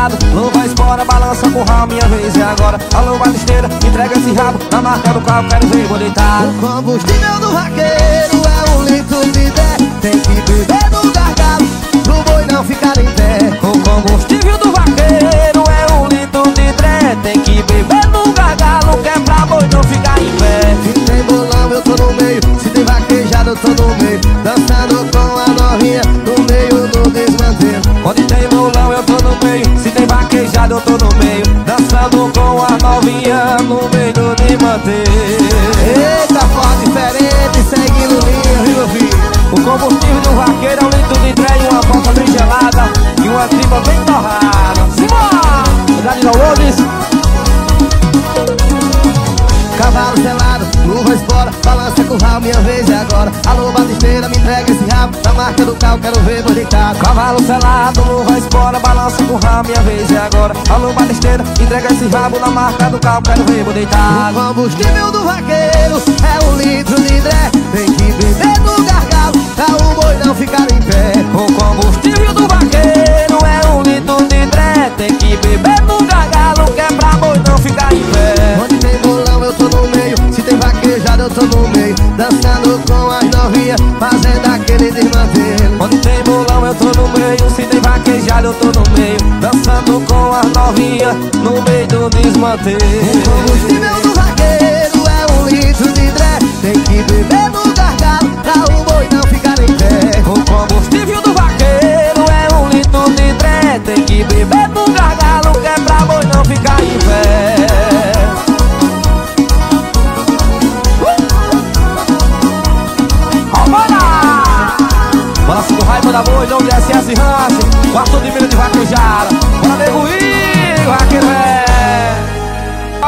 lado Não vai balança com rabo, minha vez é agora. Alô, balisteira, entrega esse rabo Na marca do carro, quero ver, vou deitar. O combustível do raqueiro é um litro de dez Tem que beber no gargalo Pro boi não ficar em eu tô no meio Dançando com a novinha no meio de manter Eita, foda diferente, seguindo linha, Rio Vivo O combustível do vaqueiro é um litro de trem Uma volta bem gelada e uma tripa bem torrada. Simbora! Cidade de Lourdes. Cavalo selado, luva espora Balança com o minha vez e agora. Alô, batisteira, me entrega esse Tá brabo, na marca do carro quero ver no Cavalo selado, não vai embora, balança com rabo, minha vez é agora. Alô balisteira, entrega esse rabo na marca do carro, quero ver é no O combustível do vaqueiro é um litro de dré. Tem que beber no gargalo, pra o boi não ficar em pé. O combustível do vaqueiro é um litro de dré. Tem que beber no gargalo, que é pra boi não ficar em pé. Tô no meio Dançando com as novinhas Fazendo aquele desmantelo Onde tem bolão eu tô no meio Se tem vaquejado eu tô no meio. Dançando com as novinhas No meio do desmantelo O combustível do vaqueiro é um litro de dré. Tem que beber no gargalo Pra o boi não ficar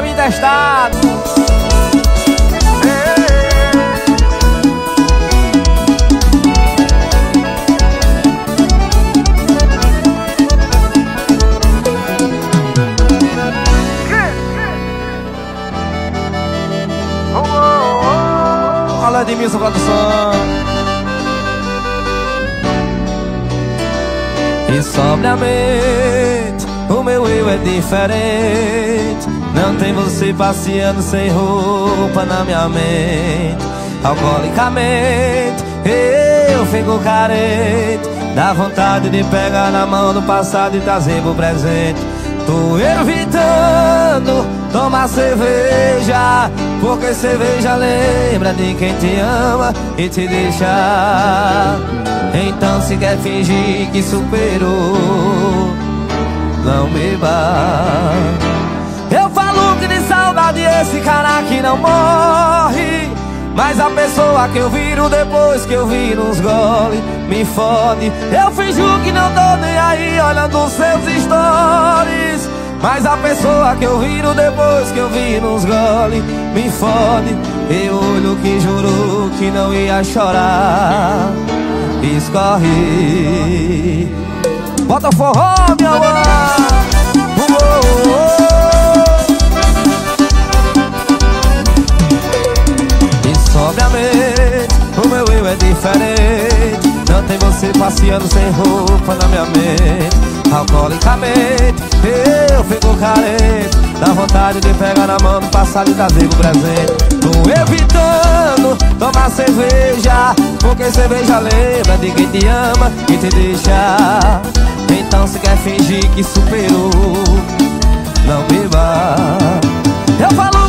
Homem testado. Olha de mim, sua produção E sobriamente o meu eu é diferente Não tem você passeando sem roupa na minha mente. Alcoolicamente eu fico carente. Dá vontade de pegar na mão do passado e trazer pro presente. Tô evitando tomar cerveja Porque cerveja lembra de quem te ama e te deixa. Então se quer fingir que superou Não beba não morre mas a pessoa que eu viro depois que eu viro uns gole Me fode. Eu finjo que não tô nem aí olhando seus stories Mas a pessoa que eu viro depois que eu viro uns gole Me fode. Eu olho que jurou que não ia chorar Escorre. Bota forró, meu amor Sobriamente, o meu eu é diferente. Não tem você passeando sem roupa na minha mente. Alcoolicamente, eu fico carente. Dá vontade de pegar na mão do passado e trazer o presente. Tô evitando tomar cerveja Porque cerveja lembra de quem te ama e te deixa. Então se quer fingir que superou Não beba. Eu falo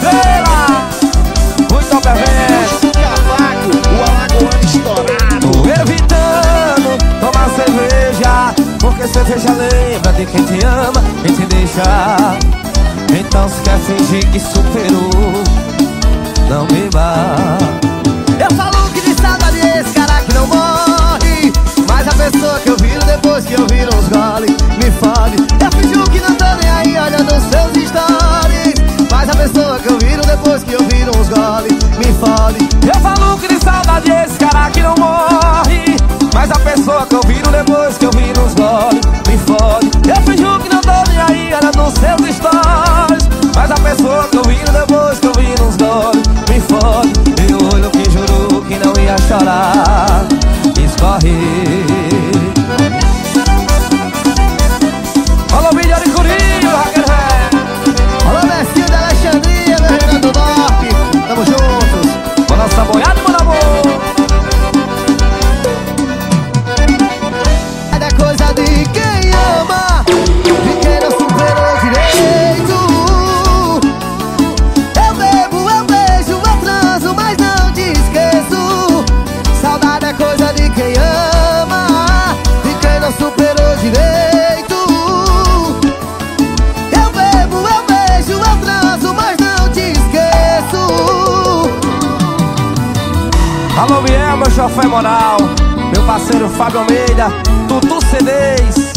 Estrela! Muito obviamente Cavaco, o alagoano estourado. Evitando tomar cerveja Porque cerveja lembra de quem te ama e te deixa. Então se quer fingir que superou Não beba depois que eu viro uns gole Chofé moral Meu parceiro Fábio Almeida Tutu CDs